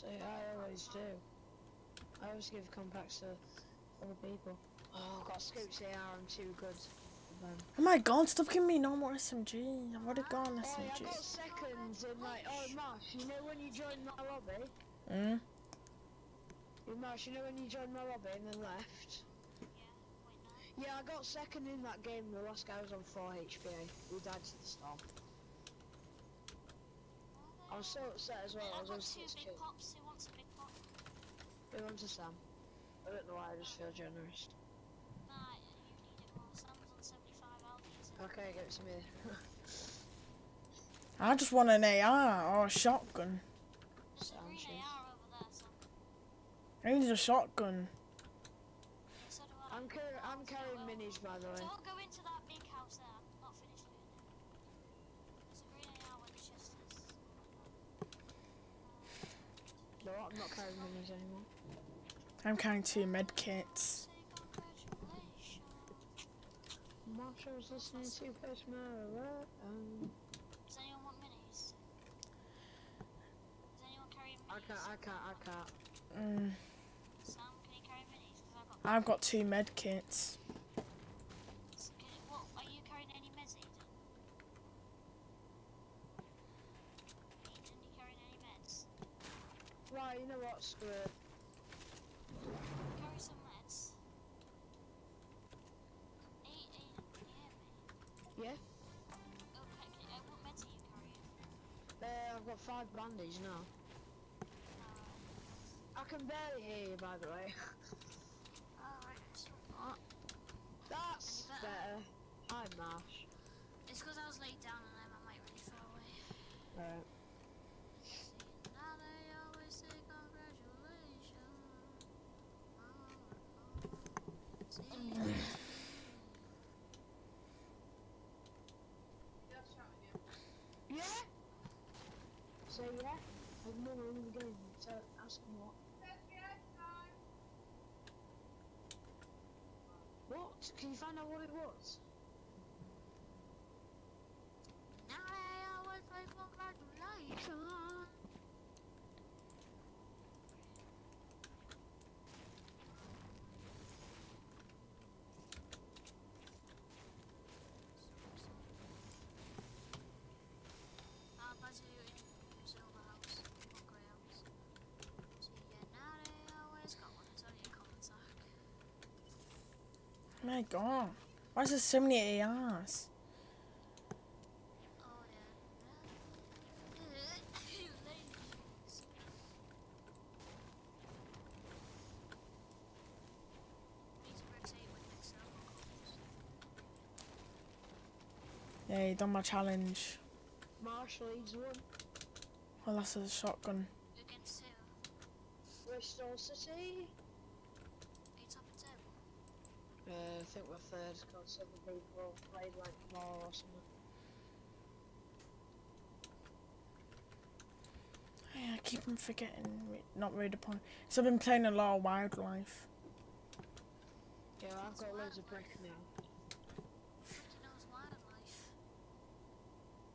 See, I always do. I always give compacts to other people. Oh, I've got scoops here, I'm too good. for them. Oh my god, stop giving me no more SMG. I've already got an Hey, I SMG. got seconds in like, oh Marsh, you know when you joined my lobby? Mm. Hey, Marsh, you know when you joined my lobby and then left? Yeah, I got second in that game. The last guy was on 4 HP. We died to the storm. I was so upset as well. I I've was on got two big kills. pops. Who wants a big pop? Who wants a Sam? I don't know why, I just feel generous. Nah, you need it more. Sam's on 75. I'll use it. Okay, give it to me. I just want an AR or a shotgun. There's a Sound green cheap. AR over there, Sam. I need a shotgun. Yeah, so do I. I'm, car- I'm carrying uh, minis, by the way. Don't go into that big house there. I'm not finished looting it. There's a green AR where the chest is. No, I'm not carrying minis anymore. I'm carrying two med kits. Say. Marshall was listening to Post Malone. Um, Does anyone want minis? Is anyone carrying I minis? can't, I can't, I can't. Mm. Sam, can you carry minis? Because I've got. I've got two med kits. S- Can you, what, are you carrying any meds, Eden? Eden, you carrying any meds? Right, you know screw it. Carry some meds. Hey, Eden, can you hear me? Yeah? Okay, uh, what meds are you carrying? Uh, I've got five bandages now. Uh, I can barely hear you, by the way. alright, so That's Any better? I'm Marsh. it's because I was laid down and I'm at really far away. Right. See, now they always say congratulations. See, Yeah? So yeah? I've so ask him what. What? Can you find out what it was? now they always say congratulations. Ah, Buzzy in Silver House or Grey House. So yeah, now they always got one. It's only a common sack. My god. Why is there so many ARs? Yeah. Ladies. Need to rotate with next circle comes. Yeah, you done my challenge. Marshall leads one. Well, that's a shotgun. Bristol City. Are you top of table? Uh, I think we're third, because other people played like more or something. Yeah, I keep on forgetting. Not read upon. So I've been playing a lot of wildlife. Yeah, I've got loads of brick now. Freaking knows wildlife.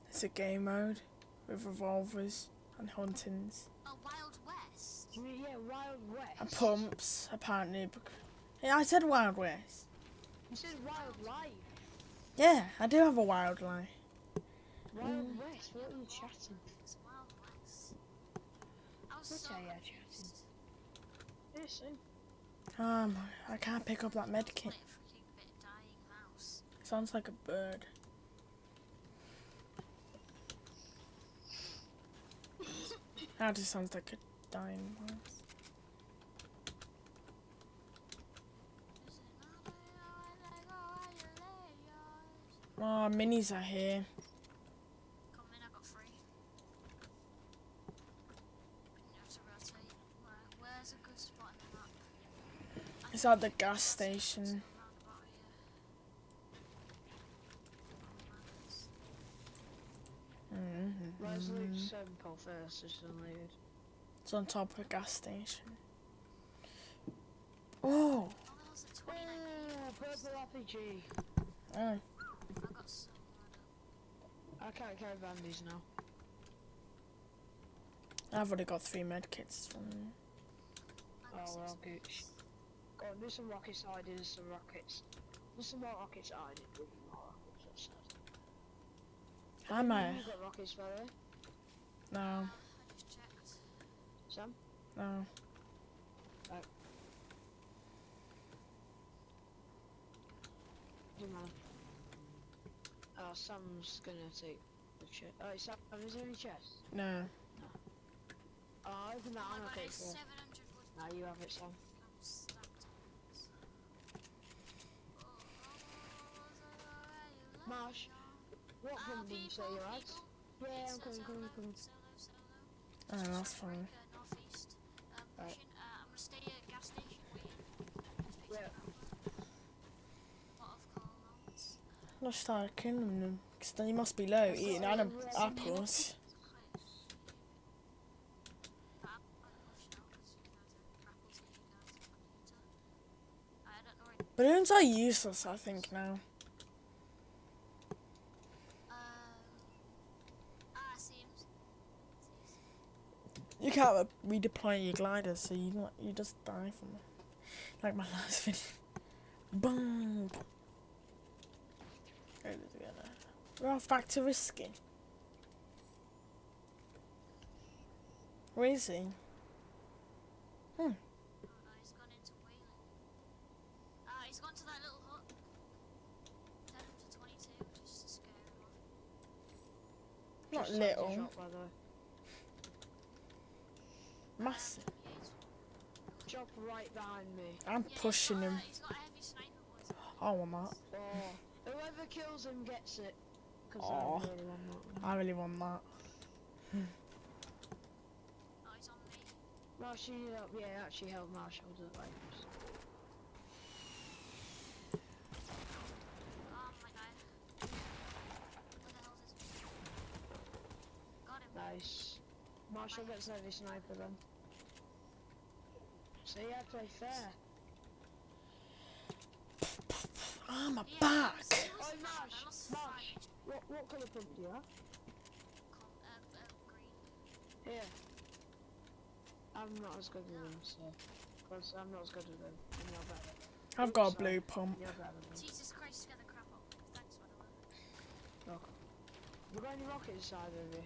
It's a game mode with revolvers and huntings Oh, Wild West. Yeah, Wild West. and pumps. Apparently, yeah, I said Wild West. You said wildlife. Yeah, I do have a wildlife. Wild Mm. West, what are you chatting? It's Wild West. I was What are you confused. Yes, Um, I can't pick up that med Like kit. a freaking bit dying mouse. Sounds like a bird. That just sounds like a dying mouse. Is it not they always say congratulations? Oh, minis are here. Come in, I got three. You have to rotate. Where, where's a good spot in the map? I It's at the gas station. here. Mm-hmm. Let's first, just to. It's on top of a gas station. Oh, Oh, there's a 29 Oh, purple RPG. oh. I got so mad I can't carry bandies now. I've already got three medkits from them. I got Oh well, gooch. Go on, do some rockets. I did some rockets. Do some more rockets. I did. Do more rockets. That's sad. Am I? You got rockets, by the way. No, Uh, I just checked. Sam. no. Do man. Oh, Sam's gonna take the chest. Oh, Sam, um, is there any chest? No. Oh, open that I and I'll got take a it. 700. Now you have it, Sam. I'm stacked on this. Marsh, What pump did you say you had? people, Yeah, it's I'm a coming, coming, solo, coming. solo, solo. Oh, that's fine. break, uh, northeast. Um, Right. pushing, uh, I'm gonna stay at gas station waiting. Just fixing Yeah. it up. Lot of call start killing them. Because they must be low eating anim- apples. Balloons are useless, I think, now. You can't redeploy your glider, so you you just die from. Like my last video. Boom! Right, together. We're off back to risky. Where is he? Oh he's gone into Wailing. Ah, he's gone to that little hut. Tell him to 22 just to scare him off. Not Just had little, Drop, by the way. massive. Um, Drop right behind me. I'm yeah, he's pushing got, him. Uh, he's got heavy sniper boys. I want that. Oh, whoever kills him gets it. Because I really want that one. I really want that. Oh, he's on me. Marsh, you need help. Yeah, actually help Marsh. I'll do it like this. Oh ah, my god. What the hell is this? Got him. Nice. Marshall gets heavy sniper then. See, I play fair. Ah, my Yeah, back! Oh, it was. Marsh, I lost Marsh. five HP. What what colour pump do you have? Com- uh, uh, green. Here. I'm not as good as them, so. Because I'm not as good as them. And you're better. I've got a blue pump. You're better than. Jesus Christ, get the crap up. Thanks, by the way. Okay. You got any rockets inside of you?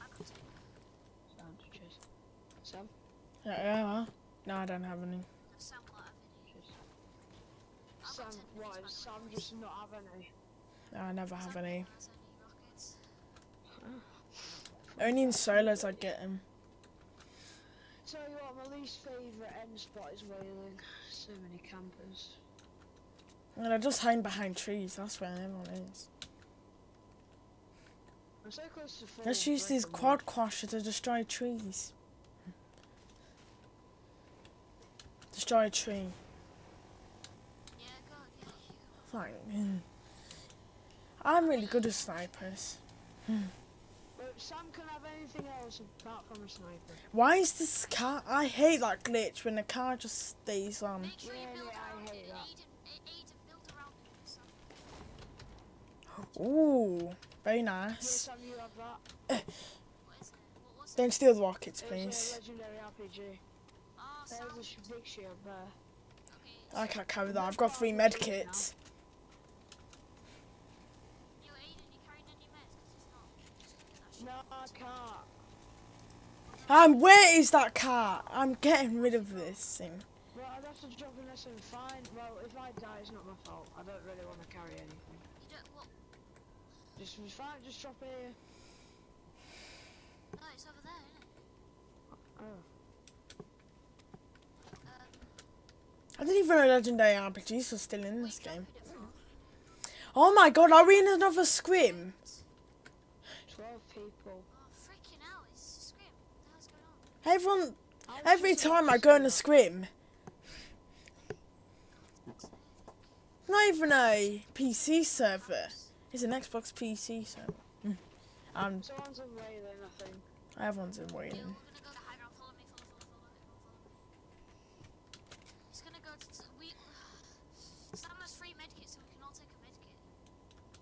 I got two. Sound, cheers. Sam? Yeah, yeah. No, I don't have any. The Sam will have any. Cheers. I've Sam, got ten what points, is by Sam the way. just not have any? No, I never have any. never has any rockets. Only in solos I get them. Tell you what, my least favourite end spot is Wailing. So many campers. And I just hide behind trees. That's where everyone is. I'm so close to Let's use these quad quasher to destroy trees. Destroy a tree. Yeah, go, yeah, you go. Fine. Mm. I'm really good at snipers. Mm. But Sam can have anything else apart from a sniper. Why is this car? I hate that glitch when the car just stays on. Make sure you build around it. that. Aiden, A- Aiden, build around it. Sam. Ooh, very nice. Sam, you have that. What is it? What was it? Don't steal the rockets, please. a legendary RPG. Sam. There's a sh- big shield there. Okay. I can't carry that. I've got three med kits. Yo, Aiden, you carrying any meds? Because he's not. Just look at that shit. No, I can't. Um, where is that car? I'm getting rid of this thing. Well, I'd have to drop in this and fine. Well, if I die, it's not my fault. I don't really want to carry anything. You don't. What? Just it's fine. Just drop it here. No, it's over there, isn't it? Oh. Um, I didn't even know legendary RPGs were still in this game. dropping it from? Oh my god, are we in another scrim? Twelve people. Oh, freaking hell, it's a scrim. What the hell's going on? Everyone, every time I go in a scrim, not even a PC server, it's an Xbox PC server. Um. Someone's in Wailing, I think. everyone's in waiting. gonna go to high ground. Follow me, follow, follow, follow, everyone follow me. He's gonna go to t- we. Sam has free medkit, so we can all take a medkit.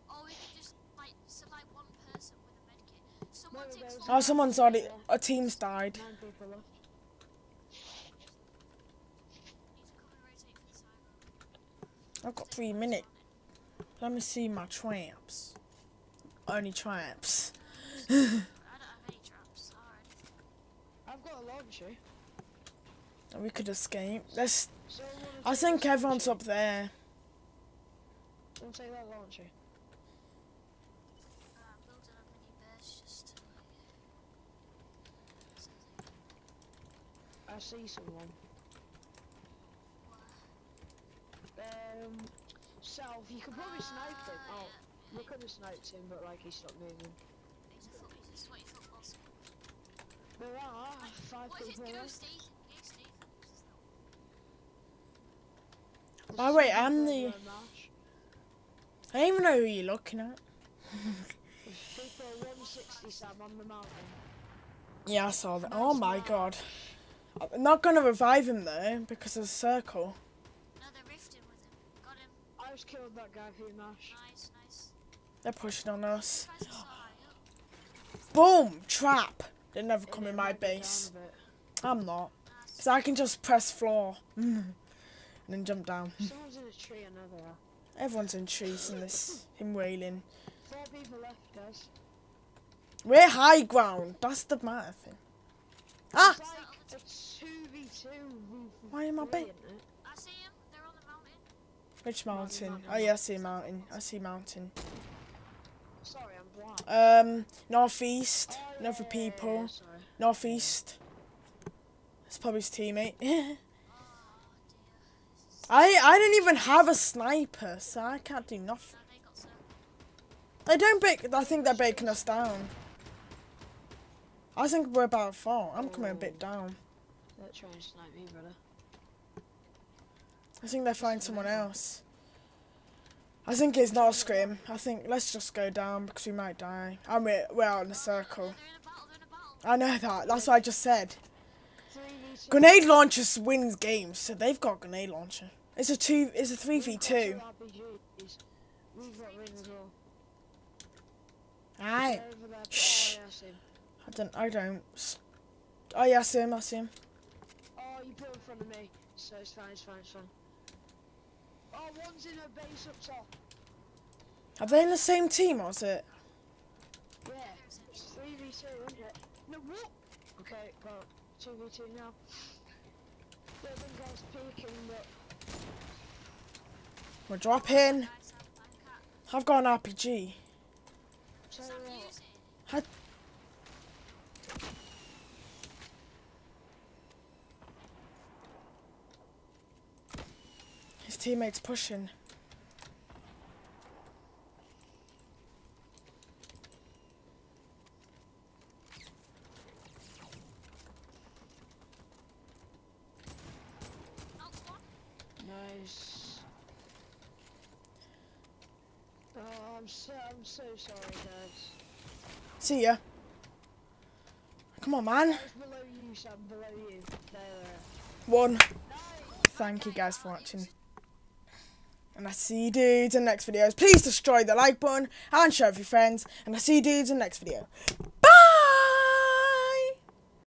Or we can just like supply one person with a medkit. Someone No, one takes there's Oh, someone's already. A team's died. I've got three minutes. Let me see my tramps. Only tramps. I don't have any traps. I've got a launcher. We could escape. Let's. I think everyone's up there. Wanna take that launcher? Uh, I'm building a mini base just to like. I see someone. Where? Um, south. You could probably snipe him. Oh, yeah, we could have sniped him, but like he stopped moving. He's a foot, he's a sweaty football skin. There are five What is it? people Go left. Steve. What's his name? There's Oh, two wait, I'm the- I don't even know who you're looking at. People 160 Sam on the mountain. Yeah, I saw that. Oh my god. I'm not gonna revive him though because of the circle. No, they're rifting with him. Got him. I just killed that guy for you, Nice, nice. They're pushing on us. Guys are so high up. Boom! Trap! They never come It in my might be down base. I'm not. Nice. Because I can just press floor. and then jump down. Someone's in a tree, I know they are. Everyone's in trees in this. Him wailing. Four people left, guys. We're high ground. That's the matter thing. Ah! A 2v2 Why am I bait? I see him. They're on the mountain. Which Mountain, Oh yeah, I see a mountain. I see mountain. Sorry, I'm blind. Um, northeast. Oh, Another yeah, people. yeah, sorry. Northeast. That's probably his teammate. Oh dear. This is. I I didn't even have a sniper, so I can't do nothing. They. Don't break. I think they're breaking us down. I think we're about to fall. I'm coming a bit down. They're trying to snipe me, brother. I think they find someone else. I think it's not a scrim. I think let's just go down because we might die. And we're, we're out in a circle. They're in a battle. They're in a battle. I know that. That's what I just said. Grenade launchers wins games, so they've got grenade launcher. It's a two. It's a three v two. RPGs. We've got ring as well. Aye. They're. Shh. I see him. I don't. I don't. Oh yeah, I see him. I see him. Oh, you put in front of me, so it's fine, it's fine, it's fine. Oh, one's in a base up top. Are they in the same team or is it? Yeah, it's 3v2, isn't it? No, what? Okay, well, 2v2 now. The other guy's peeking, but We're dropping. I'm, I'm cat. I've got an RPG. tell Sam, you what, use it. His teammates pushing. Nice. Oh, I'm so, I'm so sorry, guys. See ya. Come on, man. You, Sam, below you. There, there. One. Nice! Thank you guys for watching. And I see you dudes in next videos. Please destroy the like button and share with your friends. And I see you dudes in next video.